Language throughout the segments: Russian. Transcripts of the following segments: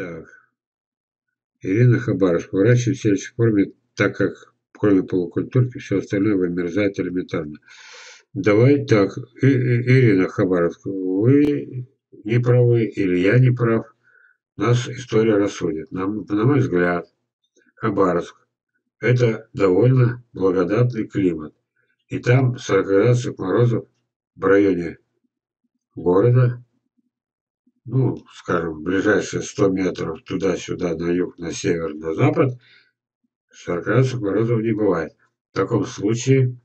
Так. Ирина Хабаровская. Выращивать в сельской форме, так как кроме полукультурки все остальное вымерзает элементарно. Давай так, И, И, Ирина Хабаровская, вы не правы или я не прав. Нас история рассудит. Нам, на мой взгляд, Хабаровск – это довольно благодатный климат. И там 40 градусов морозов в районе города, ну, скажем, ближайшие 100 метров туда-сюда, на юг, на север, на запад, 40 градусов морозов не бывает. В таком случае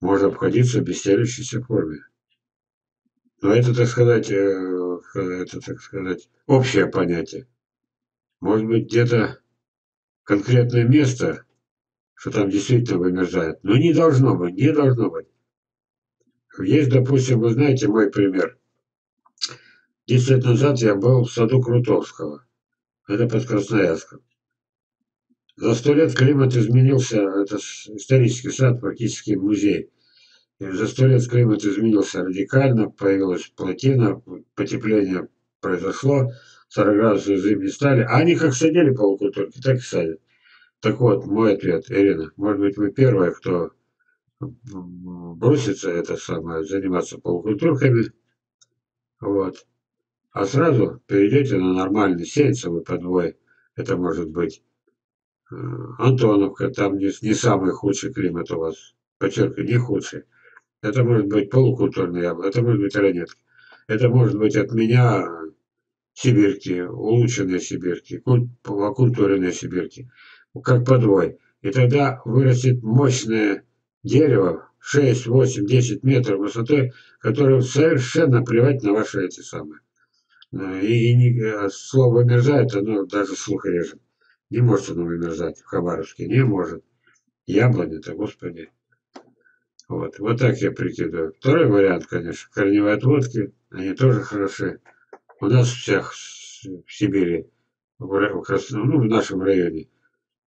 можно обходиться в бестелющейся форме. Но это, так сказать, э, это, так сказать, общее понятие. Может быть, где-то конкретное место, что там действительно вымерзает. Но не должно быть, не должно быть. Есть, допустим, вы знаете мой пример. Десять лет назад я был в саду Крутовского. Это под Красноярском. За сто лет климат изменился, это исторический сад, практически музей. И за сто лет климат изменился радикально, появилась плотина, потепление произошло, 40 градусов зимние стали, а они как садили полукультурки, так и садят. Так вот, мой ответ, Ирина, может быть, вы первая, кто бросится это самое, заниматься полукультурками, вот, а сразу перейдете на нормальный сеянцевый подвой, это может быть э, Антоновка, там не, не самый худший климат у вас, подчеркиваю, не худший. Это может быть полукультурный яблок, это может быть ранетка. Это может быть от меня сибирки, улучшенные сибирки, окультуренные сибирки, как подвой. И тогда вырастет мощное дерево, 6, 8, 10 метров высотой, которое совершенно плевать на ваши эти самые. И, и не, э, слово вымерзает, оно даже слух режет. Не может оно вымерзать в Хабаровске, не может. Яблони-то, господи. Вот, вот так я прикидываю. Второй вариант, конечно, корневые отводки, они тоже хороши. У нас всех в Сибири, в, Красном, ну, в нашем районе,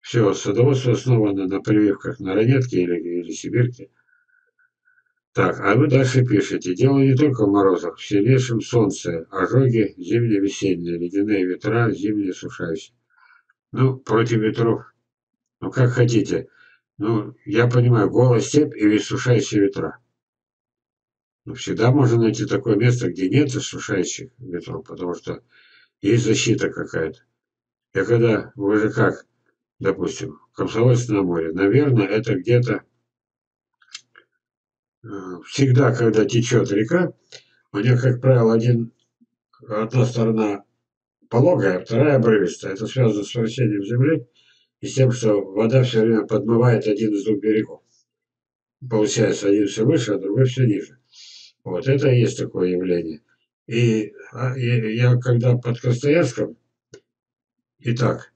все садоводство основано на прививках на ранетке или, или сибирке. Так, а вы дальше пишете. Дело не только в морозах, в сильнейшем солнце, ожоги зимние-весенние, ледяные ветра, зимние сушающие. Ну, против ветров, ну как хотите. Ну, я понимаю, голая степь и сушающие ветра. Но всегда можно найти такое место, где нет сушающих ветров, потому что есть защита какая-то. Я когда, вы же как, допустим, Комсомольск на море, наверное, это где-то всегда, когда течет река, у нее, как правило, один, одна сторона пологая, а вторая обрывистая. Это связано с вращением Земли и с тем, что вода все время подмывает один из двух берегов. Получается, один все выше, а другой все ниже. Вот это и есть такое явление. И, а, и я когда под Красноярском, итак,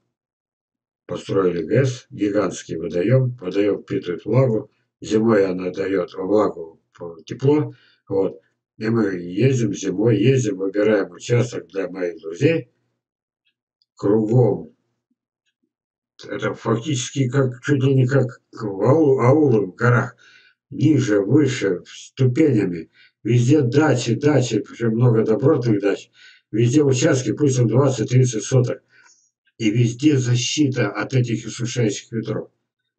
построили ГЭС, гигантский водоем, водоем впитывает влагу, зимой она дает влагу тепло, вот, и мы ездим зимой, ездим, выбираем участок для моих друзей, кругом. Это фактически как, чуть ли не как аул, аулы в горах, ниже, выше, ступенями. Везде дачи, дачи, причем много добротных дач. Везде участки, пусть он 20-30 соток. И везде защита от этих иссушающих ветров.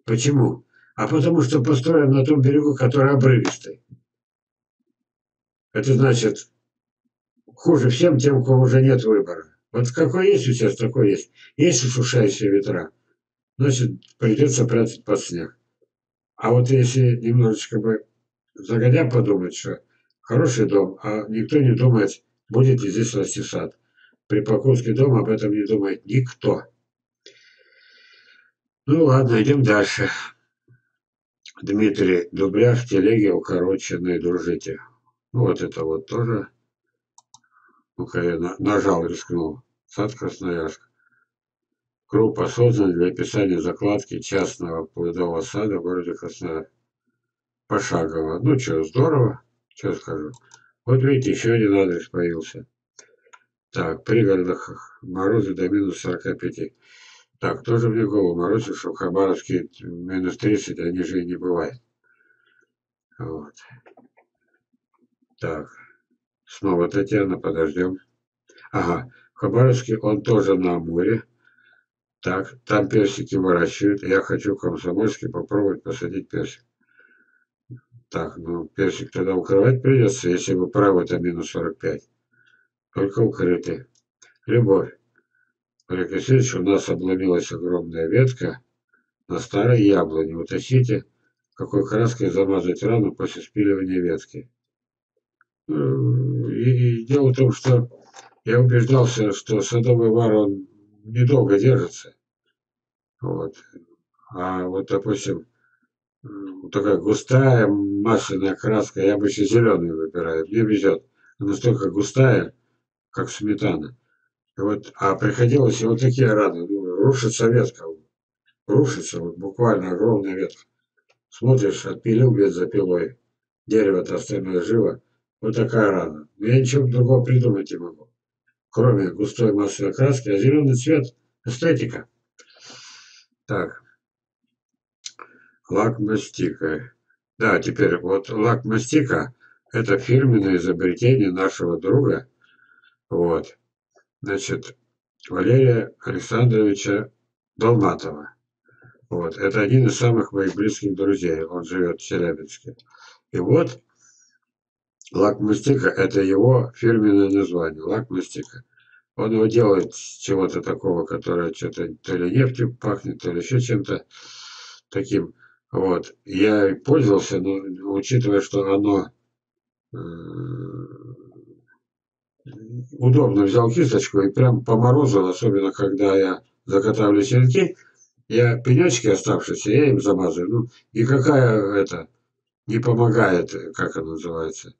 Почему? А потому что построен на том берегу, который обрывистый. Это значит, хуже всем тем, у кого уже нет выбора. Вот какой есть сейчас, такой есть. Есть иссушающие ветра. Значит, придется прятать под снег. А вот если немножечко бы загодя подумать, что хороший дом, а никто не думает, будет ли здесь расти сад. При покупке дома об этом не думает никто. Ну ладно, идем дальше. Дмитрий Дубляш, телеги укороченные, дружите. Ну, вот это вот тоже. Ну-ка я нажал, рискнул. Сад Красноярск. Группа создана для описания закладки частного плодового сада в городе Красноярск. Пошагово. Ну что, здорово. Что скажу. Вот видите, еще один адрес появился. Так, пригородах морозы до минус 45. Так, тоже мне голову морозит, что в Хабаровске минус 30, они же и не бывает. Вот. Так. Снова Татьяна, подождем. Ага. Хабаровске он тоже на Амуре. Так, там персики выращивают. Я хочу в Комсомольске попробовать посадить персик. Так, ну персик тогда укрывать придется, если вы правы, это минус 45. Только укрытый. Любовь. Васильевич, у нас обломилась огромная ветка на старой яблоне. Уточните, какой краской замазать рану после спиливания ветки. Э, и дело в том, что я убеждался, что садовый вар, он недолго держится. Вот. А вот, допустим, такая густая масляная краска, я обычно зеленую выбираю, мне везет. Она настолько густая, как сметана. Вот, а приходилось и вот такие раны. Ну, рушится ветка. Рушится, вот буквально огромная ветка. Смотришь, отпилил бензопилой. Дерево-то остальное живо. Вот такая рана. Но я ничего другого придумать не могу. Кроме густой масляной краски, а зеленый цвет – эстетика. Так. Лак мастика. Да, теперь вот лак мастика – это фирменное изобретение нашего друга. Вот. Значит, Валерия Александровича Долматова. Вот. Это один из самых моих близких друзей. Он живет в Челябинске. И вот Лак-мастика – это его фирменное название. Лак-мастика. Он его делает с чего-то такого, которое что-то то ли нефтью пахнет, то ли еще чем-то таким. Вот. Я пользовался, но учитывая, что оно удобно взял кисточку и прям поморозил, особенно когда я заготавливаю селки, я пенечки оставшиеся, я им замазываю. Ну, и какая это не помогает, как она называется,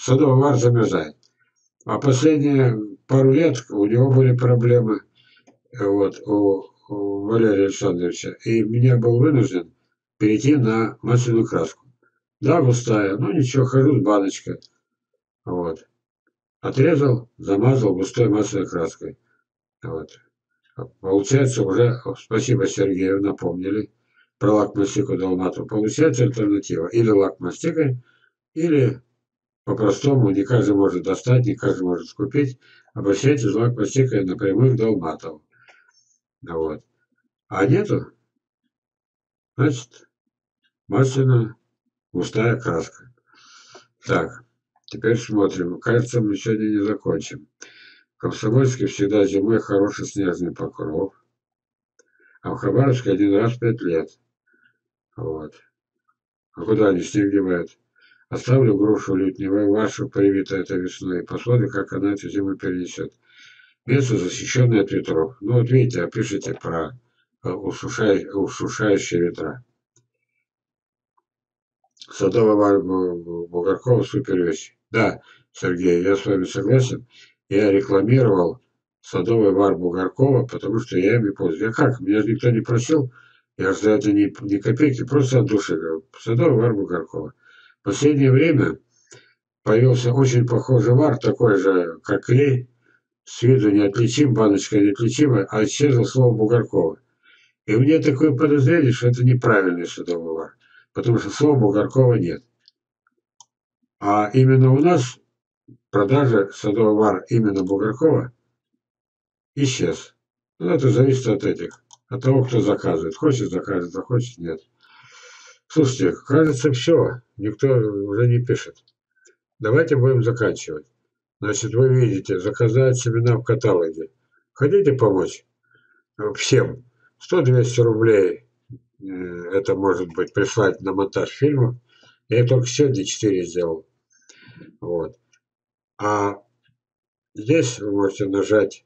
садовый вар замерзает. А последние пару лет у него были проблемы вот, у, у Валерия Александровича. И меня был вынужден перейти на масляную краску. Да, густая, но ничего, хожу с баночкой. Вот. Отрезал, замазал густой масляной краской. Вот. Получается уже, спасибо Сергею, напомнили про лак-мастику Далмату. Получается альтернатива. Или лак-мастикой, или по-простому, не каждый может достать, не каждый может купить. Обращайтесь в лак-мастикой напрямую к Далматову. Вот. А нету, значит, масляная густая краска. Так, теперь смотрим. Кажется, мы сегодня не закончим. В Комсомольске всегда зимой хороший снежный покров. А в Хабаровске один раз в пять лет. Вот. А куда они снег девают? Оставлю грушу лютнего вашу, привитую этой весной, посмотрим, как она эту зиму перенесет. Место защищенное от ветров. Ну вот видите, опишите про э, усушающие ветра. Садовая Бугоркова супер вещь. Да, Сергей, я с вами согласен. Я рекламировал садовый вар Бугоркова, потому что я ими пользуюсь. Я как? Меня же никто не просил. Я за это ни, ни копейки, просто от души. Садовый вар Бугоркова последнее время появился очень похожий вар, такой же, как клей, с виду неотличим, баночка неотличимая, а исчезло слово Бугоркова. И у меня такое подозрение, что это неправильный садовый вар, потому что слова Бугоркова нет. А именно у нас продажа садового вар именно Бугоркова исчез. Ну, это зависит от этих, от того, кто заказывает. Хочет заказывать, а хочет нет. Слушайте, кажется, все. Никто уже не пишет. Давайте будем заканчивать. Значит, вы видите, заказать семена в каталоге. Хотите помочь? Всем. 100-200 рублей. Э, это может быть прислать на монтаж фильма. Я только сегодня 4 сделал. Вот. А здесь вы можете нажать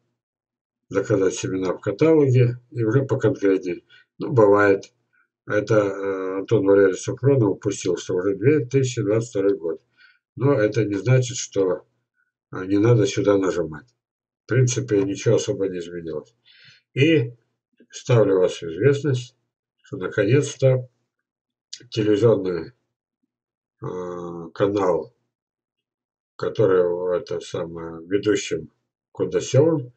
заказать семена в каталоге и уже по конкретнее. Ну, бывает это э, Антон Валерьевич Супронов упустил, что уже 2022 год. Но это не значит, что э, не надо сюда нажимать. В принципе, ничего особо не изменилось. И ставлю вас в известность, что наконец-то телевизионный э, канал, который это самое ведущим Кудасевым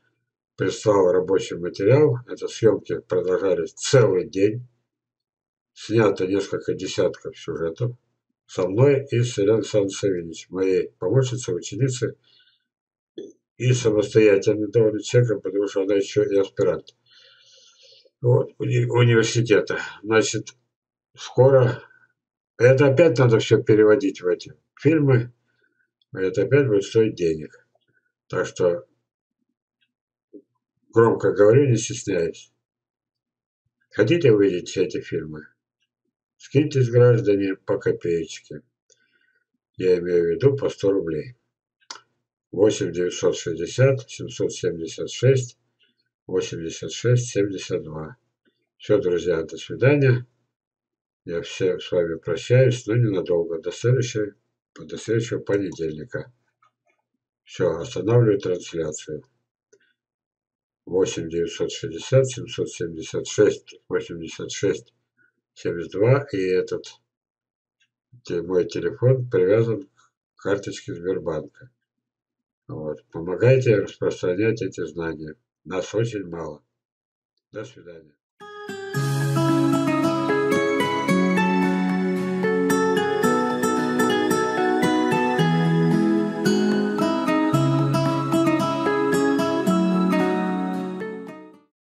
прислал рабочий материал. Это съемки продолжались целый день снято несколько десятков сюжетов со мной и с Еленой Савельевич, моей помощницей, ученицей. и самостоятельным довольно человеком, потому что она еще и аспирант вот, уни университета. Значит, скоро это опять надо все переводить в эти фильмы, это опять будет стоить денег. Так что громко говорю, не стесняюсь. Хотите увидеть все эти фильмы? Скиньтесь, граждане, по копеечке. Я имею в виду по 100 рублей. 8 960 776 86 72. Все, друзья, до свидания. Я все с вами прощаюсь, но ненадолго. До следующего, до следующего понедельника. Все, останавливаю трансляцию. 8 960 776 86 72 и этот мой телефон привязан к карточке Сбербанка. Вот. Помогайте распространять эти знания. Нас очень мало. До свидания.